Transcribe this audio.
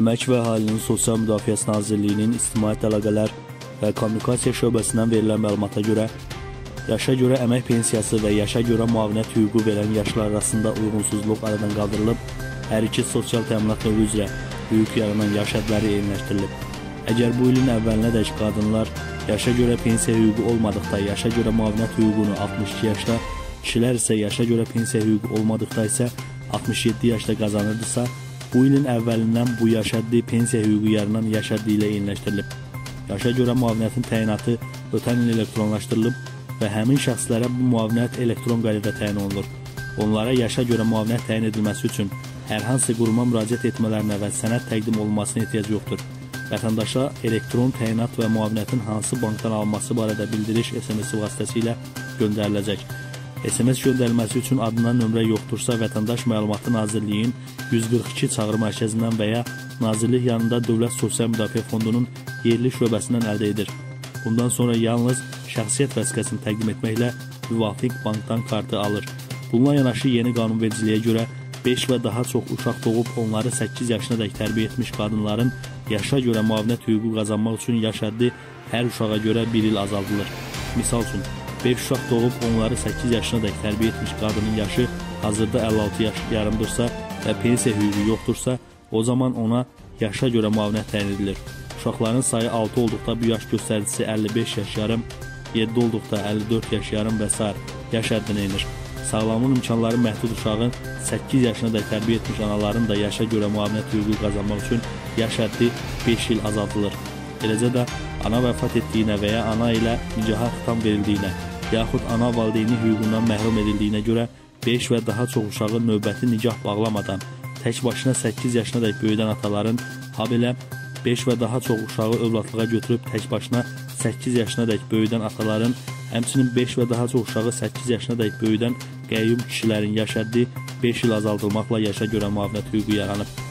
Əmək və Əhalinin Sosial Müdafiəsi Nazirliyinin İctimaiyyət Əlaqələr və Kommunikasiya şöbəsindən verilən məlumata görə, yaşa görə əmək pensiyası və yaşa görə müavinət hüququ verən yaşlar arasında uyğunsuzluq aradan qaldırılıb, hər iki sosial təminat növü üzrə hüquq yaranan yaş hədləri eyniləşdirilib. Əgər bu ilin əvvəlinədək qadınlar yaşa görə pensiya hüququ olmadıqda yaşa görə müavinət hüququnu 62 yaşda, kişilər isə yaşa görə pensiya hüququ olmadıqda isə 67 yaşda qazanırdısa, Bu ilin əvvəlindən bu yaş həddi pensiya hüququ yaranan yaş həddi ilə eyniləşdirilib. Yaşa görə müavinətin təyinatı ötən il elektronlaşdırılıb və həmin şəxslərə bu müavinət elektron qaydada təyin olunur. Onlara yaşa görə müavinət təyin edilməsi üçün hər hansı quruma müraciət etmələrinə və sənəd təqdim olunmasına ehtiyac yoxdur. Vətəndaşa elektron təyinat və müavinətin hansı bankdan alınması barədə bildiriş SMS vasitəsilə göndəriləcək. SMS göndərilməsi üçün adına nömrə yoxdursa, vətəndaş məlumatı Nazirliyin 142 çağrı mərkəzindən və ya Nazirlik yanında Dövlət Sosial Müdafiə Fondunun yerli şöbəsindən əldə edir. Bundan sonra yalnız şəxsiyyət vəsiqəsini təqdim etməklə müvafiq bankdan kartı alır. Bununla yanaşı yeni qanunvericiliyə görə 5 və daha çox uşaq doğub onları 8 yaşına dək tərbiyə etmiş qadınların yaşa görə müavinət hüququ qazanmaq üçün yaş həddi hər uşağa görə 1 il azaldılır. Misal üçün, 5 uşaq doğub onları 8 yaşına dək tərbiyə etmiş qadının yaşı hazırda 56 yaş yarımdırsa və pensiya hüququ yoxdursa, o zaman ona yaşa görə müavinət təyin edilir. Uşaqların sayı 6 olduqda bu yaş göstəricisi 55 yaş yarım, 7 olduqda 54 yaş yarım və s. yaş həddinə enir. Sağlamlıq imkanları məhdud uşağın 8 yaşına dək tərbiyə etmiş anaların da yaşa görə müavinət hüququ qazanmaq üçün yaş həddi 5 il azaldılır. Eləcə də ana vəfat etdiyinə və ya ana ilə nicaha xitam verildiyinə yaxud ana valideyni hüququndan məhrum edildiyinə görə 5 və daha çox uşağı növbəti nikah bağlamadan tək başına 8 yaşına dək böyüdən ataların, habelə 5 və daha çox uşağı övladlığa götürüb tək başına 8 yaşına dək böyüdən ataların, həmçinin 5 və daha çox uşağı 8 yaşına dək böyüdən qəyyum kişilərin yaş həddi 5 il azaldılmaqla yaşa görə müavinət hüququ yaranıb.